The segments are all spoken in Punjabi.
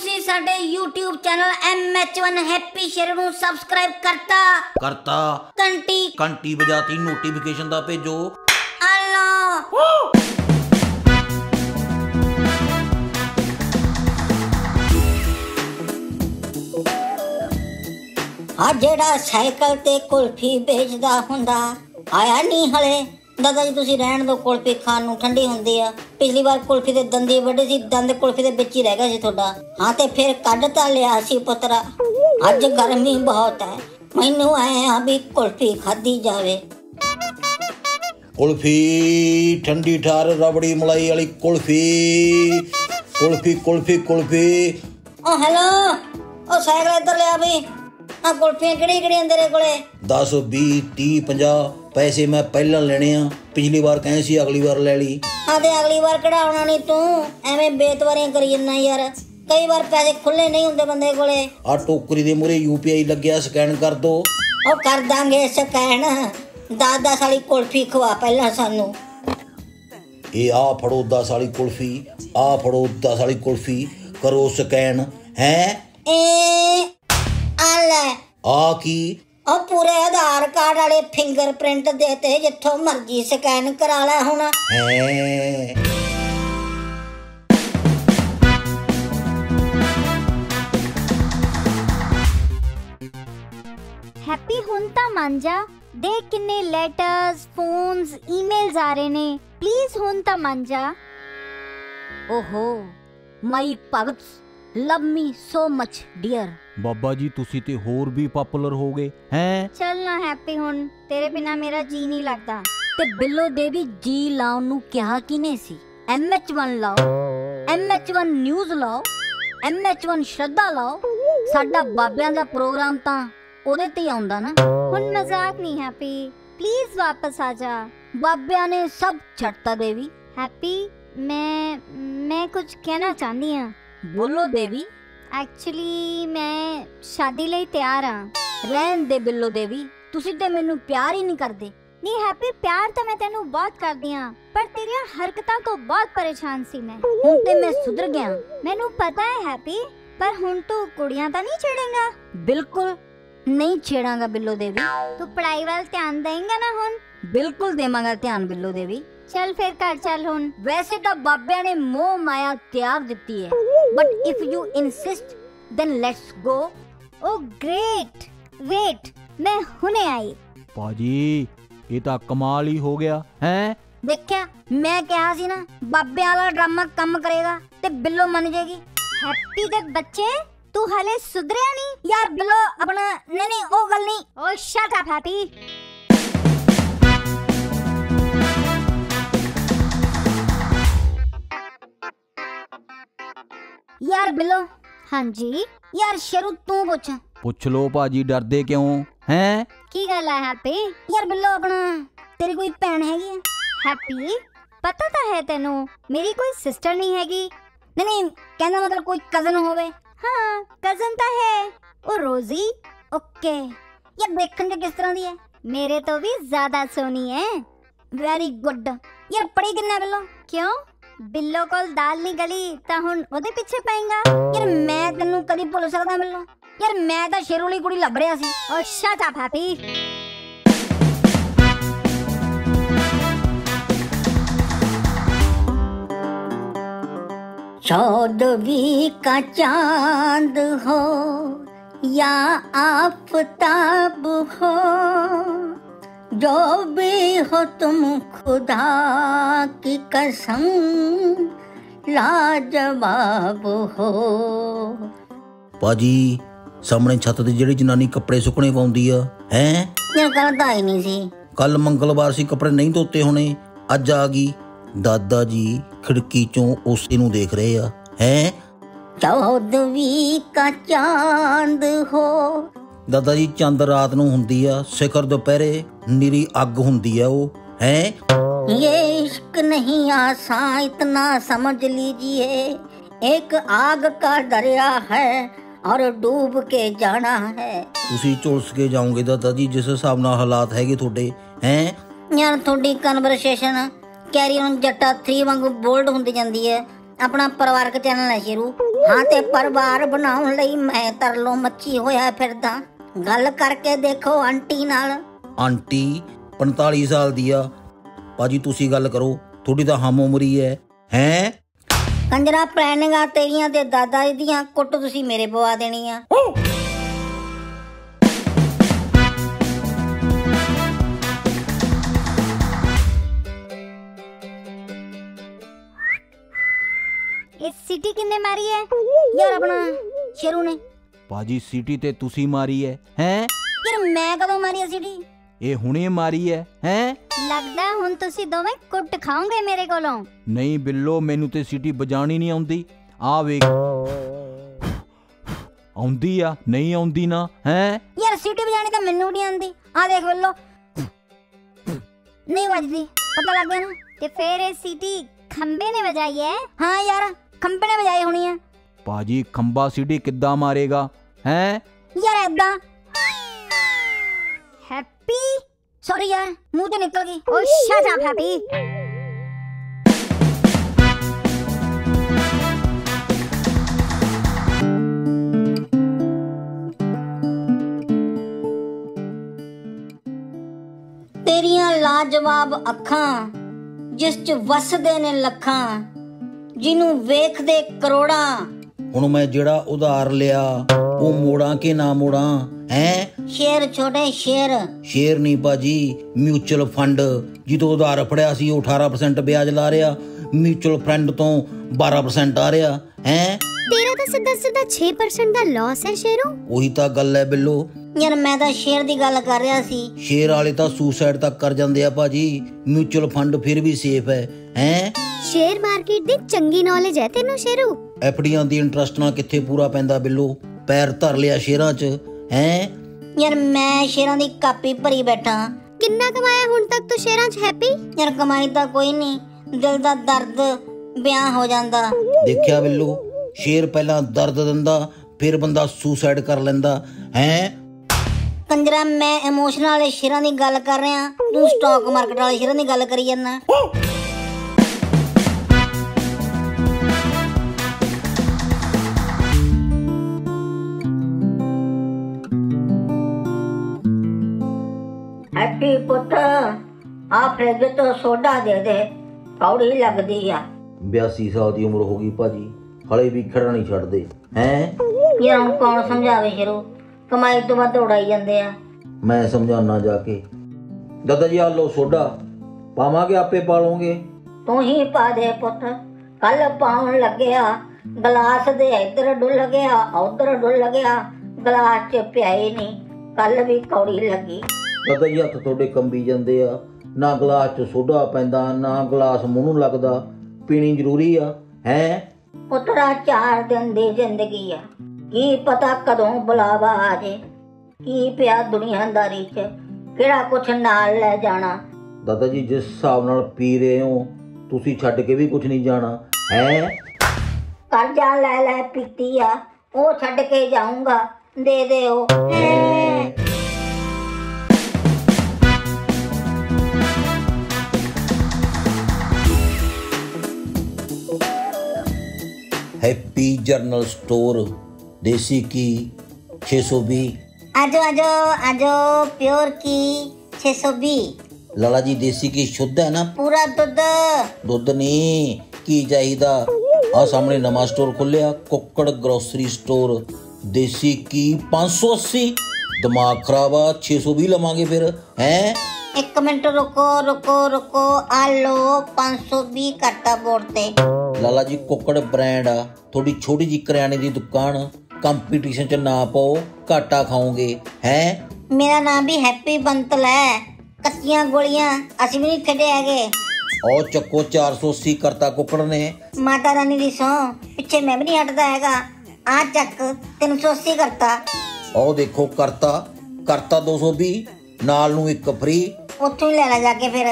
ਤੁਸੀਂ ਸਾਡੇ YouTube ਚੈਨਲ MH1 ਹੈਪੀ ਸ਼ੇਰ ਨੂੰ ਸਬਸਕ੍ਰਾਈਬ ਕਰਤਾ। ਕਰਤਾ। ਘੰਟੀ। ਘੰਟੀ ਵਜਾਤੀ ਨੋਟੀਫਿਕੇਸ਼ਨ ਦਾ ਭੇਜੋ। ਅੱਲਾ ਆ ਜਿਹੜਾ ਸਾਈਕਲ ਤੇ ਕੁਲਫੀ ਵੇਚਦਾ ਹੁੰਦਾ ਆਇਆ ਨਹੀਂ ਹਲੇ। ਦਾਦਾ ਜੀ ਤੁਸੀਂ ਰਹਿਣ ਦਿਓ ਕੁਲਫੀ ਖਾਣ ਨੂੰ ਠੰਡੀ ਹੁੰਦੀ ਆ। ਪਿਛਲੀ ਵਾਰ ਕੁਲਫੀ ਦੇ ਦੰਦੀ ਵੱਡੇ ਸੀ ਦੰਦ ਕੁਲਫੀ ਦੇ ਵਿੱਚ ਹੀ ਰਹਿ ਗਿਆ ਸੀ ਤੁਹਾਡਾ। ਹਾਂ ਤੇ ਫਿਰ ਕੱਢ ਤਾਂ ਲਿਆ ਸੀ ਪੁੱਤਰਾ। ਅੱਜ ਗਰਮੀ ਬਹੁਤ ਹੈ। ਮੈਨੂੰ ਆਏ ਆ ਵੀ ਕੁਲਫੀ ਖਾਦੀ ਜਾਵੇ। ਕੁਲਫੀ ਠੰਡੀ ਠਾਰ ਰਬੜੀ ਮਲਾਈ ਵਾਲੀ ਕੁਲਫੀ। ਕੁਲਫੀ ਕੁਲਫੀ ਕੁਲਫੀ। ਓ ਹੈਲੋ। ਓ ਸਾਈਕਲ ਇੱਧਰ ਲਿਆ ਵੀ। ਆ ਕੁਲਫੀਆਂ ਕਿਹੜੀ ਕਿਹੜੀਆਂ ਤੇਰੇ ਕੋਲੇ? 10 20 30 50 ਪੈਸੇ ਮੈਂ ਪਹਿਲਾਂ ਲੈਣੇ ਆ ਪਿਛਲੀ ਵਾਰ ਕਹੇ ਸੀ ਅਗਲੀ ਵਾਰ ਲੈ ਲਈ। ਹਾਂ ਤੇ ਅਗਲੀ ਵਾਰ ਕਢਾਉਣਾ ਨਹੀਂ ਤੂੰ ਐਵੇਂ ਬੇਤਵਾਰੀਆਂ ਕਰੀ ਜੰਨਾ ਯਾਰ। ਕਈ ਵਾਰ ਪੈਸੇ ਖੁੱਲੇ ਨਹੀਂ ਹੁੰਦੇ ਬੰਦੇ ਕੋਲੇ। ਆ ਟੋਕਰੀ ਦੇ ਮੂਰੇ ਯੂਪੀਆਈ ਲੱਗਿਆ ਸਕੈਨ ਕਰ ਦੋ। ਉਹ ਕਰ ਦਾਂਗੇ ਸਕੈਨ ਦਾਦਾ ਸਾਲੀ ਕੁਲਫੀ ਖਵਾ ਪਹਿਲਾਂ ਸਾਨੂੰ। ਇਹ ਆ ਫੜੋ 10 ਵਾਲੀ ਕੁਲਫੀ ਆ ਫੜੋ 10 ਵਾਲੀ ਕੁਲਫੀ ਕਰੋ ਸਕੈਨ ਹੈ? ਏ ਆ ਲੈ। ਆ ਕੀ? ਉਹ ਪੂਰੇ ਆਧਾਰ ਕਾਰਡ ਵਾਲੇ ਫਿੰਗਰਪ੍ਰਿੰਟ ਦੇਤੇ ਜਿੱਥੋਂ ਮਰਜ਼ੀ ਸਕੈਨ ਕਰਾ ਲੈ ਹੁਣ। ਹੈਪੀ ਹੁਣ ਤਾਂ ਮੰਨ ਜਾ। ਦੇਖ ਕਿੰਨੇ ਲੈਟਰਸ ਫੋਨਸ ਈਮੇਲਸ ਆ ਰਹੇ ਨੇ। ਪਲੀਜ਼ ਹੁਣ ਤਾਂ ਮੰਨ ਜਾ। ਓਹੋ my ਭਗਤਸ love me so much dear ਬਾਬਾ ਜੀ ਤੁਸੀਂ ਤੇ ਹੋਰ ਵੀ ਪਪੂਲਰ ਹੋ ਗਏ ਹੈ? ਚੱਲ ਨਾ ਹੈਪੀ ਹੁਣ ਤੇਰੇ ਬਿਨਾ ਮੇਰਾ ਜੀ ਨਹੀਂ ਲੱਗਦਾ। ਤੇ ਬਿੱਲੋ ਦੇਵੀ ਜੀ ਲਾਉਣ ਨੂੰ ਕਿਹਾ ਕਿਨੇ ਸੀ? MH1 ਲਾਓ MH1 ਨਿਊਜ਼ ਲਾਓ MH1 ਸ਼ਰਧਾ ਲਾਓ। ਸਾਡਾ ਬਾਬਿਆਂ ਦਾ ਪ੍ਰੋਗਰਾਮ ਤਾਂ ਉਹਦੇ ਤੇ ਆਉਂਦਾ ਨਾ। ਹੁਣ ਮਜ਼ਾਕ ਨਹੀਂ ਹੈਪੀ ਪਲੀਜ਼ ਵਾਪਸ ਆ ਜਾ। ਬਾਬਿਆਂ ਨੇ ਸਭ ਛੱਡਤਾ ਦੇਵੀ। ਹੈਪੀ ਮੈਂ ਮੈਂ ਕੁਝ ਕਹਿਣਾ ਚਾਹੁੰਦੀ ਹਾਂ। ਬੋਲੋ ਦੇਵੀ। ਐਕਚੁਅਲੀ ਮੈਂ ਸ਼ਾਦੀ ਲਈ ਤਿਆਰ ਹਾਂ। ਰਹਿਣ ਦੇ ਬਿੱਲੋ ਦੇਵੀ ਤੁਸੀਂ ਤੇ ਮੈਨੂੰ ਪਿਆਰ ਹੀ ਨਹੀਂ ਕਰਦੇ। ਨਹੀਂ ਹੈਪੀ ਪਿਆਰ ਤਾਂ ਮੈਂ ਤੈਨੂੰ ਬਹੁਤ ਕਰਦੀ ਹਾਂ ਪਰ ਤੇਰੀਆਂ ਹਰਕਤਾਂ ਤੋਂ ਬਹੁਤ ਪਰੇਸ਼ਾਨ ਸੀ ਮੈਂ। ਹੁਣ ਤੇ ਮੈਂ ਸੁਧਰ ਗਿਆ ਮੈਨੂੰ ਪਤਾ ਹੈ ਹੈਪੀ ਪਰ ਹੁਣ ਤੂੰ ਕੁੜੀਆਂ ਤਾਂ ਨਹੀਂ ਛੇੜੇਂਗਾ? ਬਿਲਕੁਲ ਨਹੀਂ ਛੇੜਾਂਗਾ ਬਿੱਲੋ ਦੇਵੀ। ਤੂੰ ਪੜਾਈ ਵੱਲ ਧਿਆਨ ਦੇਂਗਾ ਨਾ ਹੁਣ? ਬਿਲਕੁਲ ਦੇਵਾਂਗਾ ਧਿਆਨ ਬਿੱਲੋ ਦੇਵੀ। ਚੱਲ ਫਿਰ ਘਰ ਚੱਲ ਹੁਣ ਵੈਸੇ ਤਾਂ ਬਾਬਿਆਂ ਨੇ ਮੋਹ ਮਾਇਆ ਤਿਆਗ ਦਿੱਤੀ ਹੈ but if you insist then let's go oh great wait ਮੈਂ ਹੁਣੇ ਆਈ ਪਾਜੀ ਇਹ ਤਾਂ ਕਮਾਲ ਹੀ ਹੋ ਗਿਆ ਹੈ ਦੇਖਿਆ ਮੈਂ ਕਿਹਾ ਸੀ ਨਾ ਬਾਬਿਆਂ ਵਾਲਾ ਡਰਾਮਾ ਕੰਮ ਕਰੇਗਾ ਤੇ ਬਿੱਲੋ ਮੰਨ ਜਾਏਗੀ ਹੈਪੀ ਦੇ ਬੱਚੇ ਤੂੰ ਹਲੇ ਸੁਧਰਿਆ ਨਹੀਂ ਯਾਰ ਬਿੱਲੋ ਆਪਣਾ ਨਹੀਂ ਨਹੀਂ ਉਹ ਗੱਲ ਨਹੀਂ ਓ ਸ਼ਟ ਅਪ ਹੈਪੀ ਯਾਰ ਬਿੱਲੋ। ਹਾਂਜੀ। ਯਾਰ ਸ਼ਰੂ ਤੂੰ ਪੁੱਛ। ਪੁੱਛ ਲੋ ਪਾਜੀ ਡਰਦੇ ਕਿਉਂ? ਹੈ? ਕੀ ਗੱਲ ਹੈ ਹੈਪੀ? ਯਾਰ ਬਿੱਲੋ ਆਪਣਾ ਤੇਰੀ ਕੋਈ ਭੈਣ ਹੈਗੀ ਹੈ ਹੈਪੀ ਪਤਾ ਤਾਂ ਹੈ ਤੈਨੂੰ ਮੇਰੀ ਕੋਈ ਸਿਸਟਰ ਨਹੀਂ ਹੈਗੀ। ਨਹੀਂ ਨਹੀਂ ਕਹਿੰਦਾ ਮਤਲਬ ਕੋਈ ਕਜ਼ਨ ਹੋਵੇ। ਹਾਂ ਕਜ਼ਨ ਤਾਂ ਹੈ। ਉਹ ਰੋਜ਼ੀ? ਓਕੇ। ਯਾਰ ਦੇਖਣ ਚ ਕਿਸ ਤਰ੍ਹਾਂ ਦੀ ਹੈ? ਮੇਰੇ ਤੋਂ ਵੀ ਜ਼ਿਆਦਾ ਸੋਹਣੀ ਹੈ। ਵੈਰੀ ਗੁੱਡ ਯਾਰ ਪੜੀ ਕਿੰਨਾ ਬਿੱਲੋ? ਕਿਉਂ? ਬਿੱਲੋ ਕੋਲ ਦਾਲ ਨਹੀਂ ਗਲੀ ਤਾਂ ਹੁਣ ਉਹਦੇ ਪਿੱਛੇ ਪਏਗਾ ਯਾਰ ਮੈਂ ਤੈਨੂੰ ਕਦੀ ਭੁੱਲ ਸਕਦਾ ਬਿੱਲੋ ਯਾਰ ਮੈਂ ਤਾਂ ਸ਼ੇਰੂ ਵਾਲੀ ਕੁੜੀ ਲੱਭ ਰਿਹਾ ਸੀ ਓ ਸ਼ਟ ਅਪ ਹੈਪੀ चौदवी का चांद हो या आफताब हो जो भी हो तुम खुदा की कसम लाजवाब हो ਪਾਜੀ ਸਾਹਮਣੇ ਛੱਤ ਤੇ ਜਿਹੜੀ ਜਨਾਨੀ ਕੱਪੜੇ ਸੁੱਕਣੇ ਪਾਉਂਦੀ ਆ ਹੈ ਇਹ ਕਰਦਾ ਹੀ ਨਹੀਂ ਸੀ ਕੱਲ ਮੰਗਲਵਾਰ ਸੀ ਕੱਪੜੇ ਨਹੀਂ ਧੋਤੇ ਹੋਣੇ ਅੱਜ ਆ ਗਈ ਦਾਦਾ ਜੀ ਖਿੜਕੀ ਚੋਂ ਉਸੇ ਨੂੰ ਦੇਖ ਰਹੇ ਆ ਹੈ चौदवी का चांद हो ਦਾਦਾ ਜੀ ਚੰਦ ਰਾਤ ਨੂੰ ਹੁੰਦੀ ਆ ਸਿਖਰ ਦੁਪਹਿਰੇ ਨੀਰੀ ਅੱਗ ਹੁੰਦੀ ਆ ਉਹ ਹੈ? ਇਹ ਇਸ਼ਕ ਨਹੀਂ ਆਸਾਂ ਇਤਨਾ ਸਮਝ ਲੀਜੀਏ। ਇੱਕ ਆਗ ਦਾ ਦਰਿਆ ਹੈ ਔਰ ਡੂਬ ਕੇ ਜਾਣਾ ਹੈ। ਤੁਸੀਂ ਝੁਲਸ ਕੇ ਜਾਓਗੇ ਦਾਦਾ ਜੀ ਜਿਸ ਹਿਸਾਬ ਨਾਲ ਹਾਲਾਤ ਹੈਗੇ ਤੁਹਾਡੇ ਹੈ? ਯਾਰ ਤੁਹਾਡੀ ਕਨਵਰਸੇਸ਼ਨ ਕੈਰੀ ਔਨ ਜੱਟਾ 3 ਵਾਂਗੂ ਬੋਲਡ ਹੁੰਦੀ ਜਾਂਦੀ ਹੈ। ਆਪਣਾ ਪਰਿਵਾਰਕ ਚੈਨਲ ਹੈ ਸ਼ੁਰੂ। ਹਾਂ ਤੇ ਪਰਿਵਾਰ ਬਣਾਉਣ ਲਈ ਮੈਂ ਤਰਲੋ ਮੱਛੀ ਹੋਇਆ ਫਿਰਦਾ। ਗੱਲ ਕਰਕੇ ਦੇਖੋ ਆਂਟੀ ਨਾਲ। ਆਂਟੀ 45 ਸਾਲ ਦੀ ਆ। ਭਾਜੀ ਤੁਸੀਂ ਗੱਲ ਕਰੋ। ਤੁਹਾਡੀ ਤਾਂ ਹਮ ਉਮਰੀ ਹੈ ਹੈ। ਕੰਜਰਾ ਪਲੈਨਿੰਗਾਂ ਤੇਰੀਆਂ ਤੇ ਦਾਦਾ ਜੀ ਦੀਆਂ ਕੁੱਟ ਤੁਸੀਂ ਮੇਰੇ ਪਵਾ ਦੇਣੀ ਆ। ਇਹ ਸਿਟੀ ਕਿੰਨੇ ਮਾਰੀ ਹੈ ਯਾਰ ਆਪਣਾ ਸ਼ੇਰੂ ਨੇ। ਭਾਜੀ ਸੀਟੀ ਤੇ ਤੁਸੀਂ ਮਾਰੀ ਹੈ ਹੈ? ਯਾਰ ਮੈਂ ਕਦੋਂ ਮਾਰੀ ਸੀਟੀ? ਇਹ ਹੁਣੇ ਮਾਰੀ ਹੈ ਹੈ? ਲੱਗਦਾ ਹੁਣ ਤੁਸੀਂ ਦੋਵੇਂ ਕੁੱਟ ਖਾਓਗੇ ਮੇਰੇ ਕੋਲੋਂ। ਨਹੀਂ ਬਿੱਲੋ ਮੈਨੂੰ ਤੇ ਸੀਟੀ ਵਜਾਣੀ ਨਹੀਂ ਆਉਂਦੀ। ਆ ਵੇਖ। ਆਉਂਦੀ ਆ ਨਹੀਂ ਆਉਂਦੀ ਨਾ ਹੈ? ਯਾਰ ਸੀਟੀ ਵਜਾਣੀ ਤਾਂ ਮੈਨੂੰ ਨਹੀਂ ਆਉਂਦੀ। ਆ ਦੇਖ ਵੱਲੋ ਨਹੀਂ ਵੱਜਦੀ। ਪਤਾ ਲੱਗ ਗਿਆ ਨਾ। ਤੇ ਫਿਰ ਇਹ ਸਿਟੀ ਖੰਬੇ ਨੇ ਵਜਾਈ ਹੈ ਹਾਂ ਯਾਰ। ਖੰਬੇ ਨੇ ਵਜਾਈ ਹੋਣੀ ਆ। ਭਾਜੀ ਖੰਬਾ ਸੀਟੀ ਕਿੱਦਾਂ ਮਾਰੇਗਾ? ਹੈ? ਯਾਰ ਏਦਾਂ। ਹੈਪੀ? ਸੌਰੀ ਯਾਰ ਮੂੰਹ ਤੋਂ ਨਿਕਲ ਗਈ। Oh shut up Happy. ਤੇਰੀਆਂ ਲਾਜਵਾਬ ਅੱਖਾਂ ਜਿਸ ਚ ਵਸਦੇ ਨੇ ਲੱਖਾਂ ਜਿਹਨੂੰ ਵੇਖਦੇ ਕਰੋੜਾਂ। ਹੁਣ ਮੈਂ ਜਿਹੜਾ ਉਧਾਰ ਲਿਆ ਉਹ ਮੋੜਾਂ ਕਿ ਨਾ ਮੋੜਾਂ? ਹੈ? ਸ਼ੇਰ ਛੋਟੇ ਸ਼ੇਰ। ਸ਼ੇਰ ਨਹੀਂ ਭਾਜੀ ਮਿਊਚੁਅਲ ਫੰਡ ਜਿੱਦੋਂ ਉਧਾਰ ਫੜਿਆ ਸੀ ਉਹ 18% ਵਿਆਜ ਲਾ ਰਿਹਾ। ਮਿਊਚੁਅਲ ਫੰਡ ਤੋਂ 12% ਆ ਰਿਹਾ। ਹੈ? ਤੇਰਾ ਤਾਂ ਸਿੱਧਾ ਸਿੱਧਾ 6% ਦਾ ਲਾਸ ਹੈ ਸ਼ੇਰੂ। ਉਹੀ ਤਾਂ ਗੱਲ ਹੈ ਬਿੱਲੋ। ਯਾਰ ਮੈਂ ਤਾਂ ਸ਼ੇਰ ਦੀ ਗੱਲ ਕਰ ਰਿਹਾ ਸੀ। ਸ਼ੇਰ ਵਾਲੇ ਤਾਂ ਸੁਸਾਈਡ ਤੱਕ ਕਰ ਜਾਂਦੇ ਆ ਭਾਜੀ। ਮਿਊਚੁਅਲ ਫੰਡ ਫਿਰ ਵੀ ਸੇਫ ਹੈ। ਹੈ? ਸ਼ੇਅਰ ਮਾਰਕੀਟ ਦੀ ਚੰਗੀ ਨੌਲੇਜ ਹੈ ਤੈਨੂੰ ਸ਼ੇਰੂ। ਐਫਡੀਆਂ ਦੀ ਇੰਟਰਸਟ ਨਾਲ ਕਿੱਥੇ ਪੂਰਾ ਪੈਂਦਾ ਬਿੱਲੋ? ਪੈਰ ਧਰ ਲਿਆ ਸ਼ੇਰਾਂ 'ਚ ਹੈ? ਯਾਰ ਮੈਂ ਸ਼ੇਰਾਂ ਦੀ ਕਾਪੀ ਭਰੀ ਬੈਠਾ। ਕਿੰਨਾ ਕਮਾਇਆ ਹੁਣ ਤੱਕ ਤੂੰ ਸ਼ੇਅਰਾਂ 'ਚ ਹੈਪੀ? ਯਾਰ ਕਮਾਈ ਤਾਂ ਕੋਈ ਨਹੀਂ ਦਿਲ ਦਾ ਦਰਦ ਬਿਆਨ ਹੋ ਜਾਂਦਾ। ਦੇਖਿਆ ਬਿੱਲੋ ਸ਼ੇਰ ਪਹਿਲਾਂ ਦਰਦ ਦਿੰਦਾ ਫਿਰ ਬੰਦਾ ਸੁਸਾਈਡ ਕਰ ਲੈਂਦਾ ਹੈ? ਕੰਜਰਾ ਮੈਂ ਇਮੋਸ਼ਨਲ ਵਾਲੇ ਸ਼ੇਰਾਂ ਦੀ ਗੱਲ ਕਰ ਰਿਹਾ। ਤੂੰ ਸਟਾਕ ਮਾਰਕੀਟ ਵਾਲੇ ਸ਼ੇਰਾਂ ਦੀ ਗੱਲ ਕਰੀ ਜਾਂਦਾ। ਹੈਪੀ ਪੁੱਤ ਆ ਫਰਿੱਜ ਤੋਂ ਸੋਡਾ ਦੇ ਦੇ ਕੌੜੀ ਲੱਗਦੀ ਆ। 82 ਸਾਲ ਦੀ ਉਮਰ ਹੋ ਗਈ ਭਾਜੀ ਹਲੇ ਵੀ ਖੜਾ ਨਹੀਂ ਛੱਡਦੇ ਹੈ? ਯਾਰ ਹੁਣ ਕੌਣ ਸਮਝਾਵੇ ਸ਼ੇਰੂ? ਕਮਾਈ ਤੋਂ ਵੱਧ ਉਡਾਈ ਜਾਂਦੇ ਆ। ਮੈਂ ਸਮਝਾਉਣਾ ਜਾ ਕੇ। ਦਾਦਾ ਜੀ ਆ ਲਓ ਸੋਡਾ ਪਾਵਾਂਗੇ ਆਪੇ ਪਾਲੋਗੇ। ਤੂੰ ਹੀ ਪਾ ਦੇ ਪੁੱਤ ਕੱਲ ਪਾਉਣ ਲੱਗਿਆ ਗਲਾਸ ਦੇ ਇੱਧਰ ਡੁੱਲ ਗਿਆ ਉਧਰ ਡੁੱਲ ਗਿਆ ਗਲਾਸ ਚ ਪਿਆ ਹੀ ਨਹੀਂ ਕੱਲ ਵੀ ਕੌੜੀ ਲੱਗੀ। ਜੀ ਹੱਥ ਤੁਹਾਡੇ ਕੰਬੀ ਜਾਂਦੇ ਆ। ਨਾ ਗਲਾਸ 'ਚ ਸੋਡਾ ਪੈਂਦਾ ਨਾ ਗਲਾਸ ਮੂੰਹ ਨੂੰ ਲੱਗਦਾ। ਪੀਣੀ ਜ਼ਰੂਰੀ ਆ ਹੈ? ਪੁੱਤਰਾ ਚਾਰ ਦਿਨ ਦੀ ਜ਼ਿੰਦਗੀ ਆ। ਕੀ ਪਤਾ ਕਦੋਂ ਬੁਲਾਵਾ ਆ ਜੇ। ਕੀ ਪਿਆ ਦੁਨੀਆਦਾਰੀ ਚ। ਕਿਹੜਾ ਕੁਛ ਨਾਲ ਲੈ ਜਾਣਾ। ਦਾਦਾ ਜੀ ਜਿਸ ਹਿਸਾਬ ਨਾਲ ਪੀ ਰਹੇ ਹੋ ਤੁਸੀਂ ਛੱਡ ਕੇ ਵੀ ਕੁਝ ਨਹੀਂ ਜਾਣਾ ਹੈ? ਕਰਜ਼ਾ ਲੈ ਲੈ ਪੀਤੀ ਆ ਉਹ ਛੱਡ ਕੇ ਜਾਊਂਗਾ ਦੇ ਦਿਓ। ਹੈਪੀ ਜਰਨਲ ਸਟੋਰ ਦੇਸੀ ਕੀ 620 ਆਜੋ ਆਜੋ ਆਜੋ ਪਿਓਰ ਕੀ 620 ਲਾਲਾ ਜੀ ਦੇਸੀ ਕੀ ਸ਼ੁੱਧ ਹੈ ਨਾ? ਪੂਰਾ ਦੁੱਧ। ਦੁੱਧ ਨਹੀਂ ਕੀ ਚਾਹੀਦਾ। ਆ ਸਾਹਮਣੇ ਨਵਾਂ ਸਟੋਰ ਖੁੱਲਿਆ ਕੁੱਕੜ ਗਰੋਸਰੀ ਸਟੋਰ। ਦੇਸੀ ਕੀ 580 ਦਿਮਾਗ ਖਰਾਬ ਆ 620 ਲਵਾਂਗੇ ਫਿਰ ਹੈ? ਇੱਕ ਮਿੰਟ ਰੁਕੋ ਰੁਕੋ ਰੁਕੋ। ਆ ਲੋ 520 ਕੱਟਾ ਬੋਰਡ ਤੇ। ਲਾਲਾ ਜੀ ਕੁੱਕੜ ਬ੍ਰਾਂਡ ਆ। ਥੋੜੀ ਛੋਟੀ ਜੀ ਕਰਿਆਨੇ ਦੀ ਦੁਕਾਨ ਕੰਪੀਟੀਸ਼ਨ ਚ ਨਾ ਪਾਓ ਘਾਟਾ ਖਾਓਗੇ। ਹੈ? ਮੇਰਾ ਨਾਮ ਵੀ ਹੈਪੀ ਬੰਤਲ ਹੈ। ਕੱਚੀਆਂ ਗੋਲੀਆਂ ਅਸੀਂ ਵੀ ਨਹੀਂ ਖੜੇ ਹੈਗੇ। ਉਹ ਚੱਕੋ 480 ਕਰਤਾ ਕੁੱਕੜ ਨੇ। ਮਾਤਾ ਰਾਨੀ ਦੀ ਸੌ ਪਿੱਛੇ ਮੈਂ ਵੀ ਨਹੀਂ ਹਟਦਾ ਹੈਗਾ। ਆ ਚੱਕ 380 ਕਰਤਾ। ਉਹ ਦੇਖੋ ਕਰਤਾ। ਕਰਤਾ 220 ਨਾਲ ਨੂੰ ਇੱਕ ਫ੍ਰੀ ਉੱਥੋਂ ਹੀ ਲੈ ਲੈ ਜਾ ਕੇ ਫਿਰ।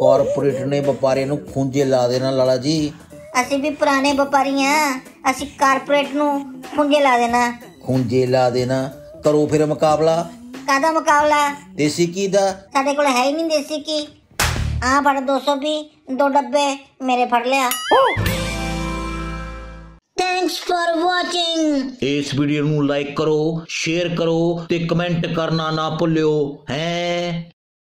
ਕਾਰਪੋਰੇਟ ਨੇ ਵਪਾਰੀ ਨੂੰ ਖੁੰਝੇ ਲਾ ਦੇਣਾ ਲਾਲਾ ਜੀ। ਅਸੀਂ ਵੀ ਪੁਰਾਣੇ ਵਪਾਰੀ ਹਾਂ ਅਸੀਂ ਕਾਰਪੋਰੇਟ ਨੂੰ ਖੁੰਝੇ ਲਾ ਦੇਣਾ। ਖੁੰਝੇ ਲਾ ਦੇਣਾ। ਕਰੋ ਫਿਰ ਮੁਕਾਬਲਾ। ਕਾਦਾ ਮੁਕਾਬਲਾ? ਦੇਸੀ ਕੀ ਦਾ। ਸਾਡੇ ਕੋਲ ਹੈ ਹੀ ਨਹੀਂ ਦੇਸੀ ਕੀ ਆ ਫੜ 220 ਦੋ ਡੱਬੇ ਮੇਰੇ ਫੜ ਲਿਆ। ਥੈਂਕਸ ਫॉर ਵਾਚਿੰਗ ਇਸ ਵੀਡੀਓ ਨੂੰ ਲਾਈਕ ਕਰੋ ਸ਼ੇਅਰ ਕਰੋ ਤੇ ਕਮੈਂਟ ਕਰਨਾ ਨਾ ਭੁੱਲਿਓ। ਹੈ?